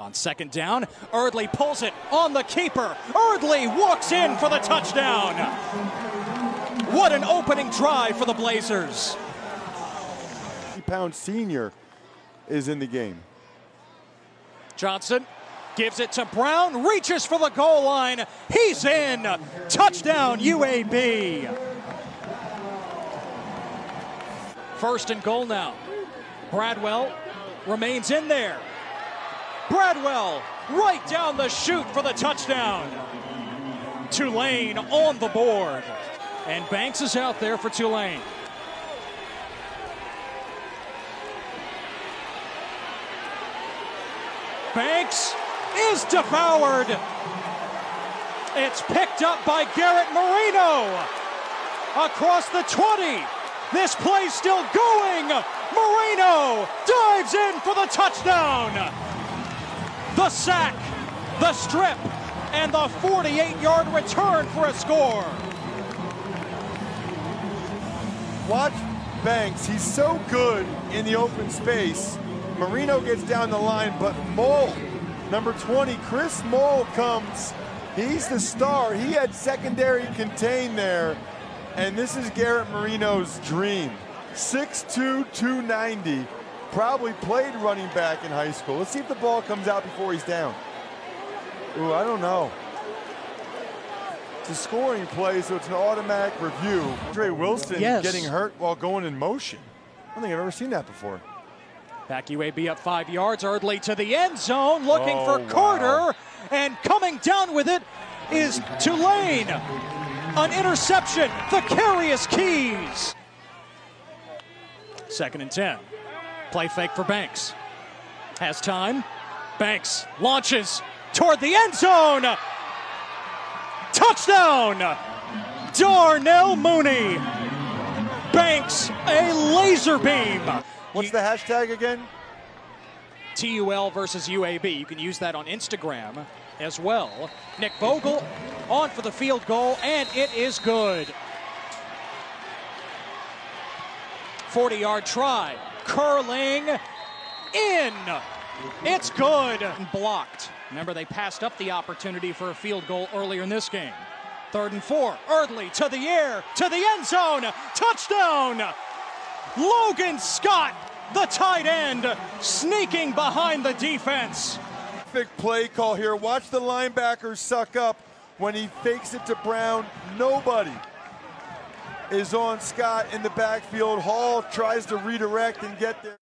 On second down, Erdely pulls it on the keeper. Erdely walks in for the touchdown. What an opening drive for the Blazers. Pound senior is in the game. Johnson gives it to Brown, reaches for the goal line. He's in. Touchdown, UAB. First and goal now. Bradwell remains in there. Bradwell right down the chute for the touchdown. Tulane on the board. And Banks is out there for Tulane. Banks is devoured. It's picked up by Garrett Marino across the 20. This play's still going. Marino dives in for the touchdown. The sack, the strip, and the 48 yard return for a score. Watch Banks. He's so good in the open space. Marino gets down the line, but Mole, number 20, Chris Mole comes. He's the star. He had secondary contain there. And this is Garrett Marino's dream. 6'2, 290. Probably played running back in high school. Let's see if the ball comes out before he's down. Ooh, I don't know. It's a scoring play, so it's an automatic review. Andre Wilson Yes. getting hurt while going in motion. I don't think I've ever seen that before. Back UAB up five yards. Erdely to the end zone, looking Oh, for wow. Carter, and coming down with it is Tulane. An interception. the Vicarious Keys. Second and ten. Play fake for Banks. Has time. Banks launches toward the end zone. Touchdown. Darnell Mooney. Banks a laser beam. What's the hashtag again? TUL versus UAB. You can use that on Instagram as well. Nick Vogel on for the field goal, and it is good. 40 yard try. Curling in. It's good. Blocked. Remember, they passed up the opportunity for a field goal earlier in this game. Third and four. Erdely to the air, to the end zone. Touchdown. Logan Scott, the tight end, sneaking behind the defense. Perfect play call here. Watch the linebacker suck up when he fakes it to Brown. Nobody is on Scott in the backfield. Hall tries to redirect and get there.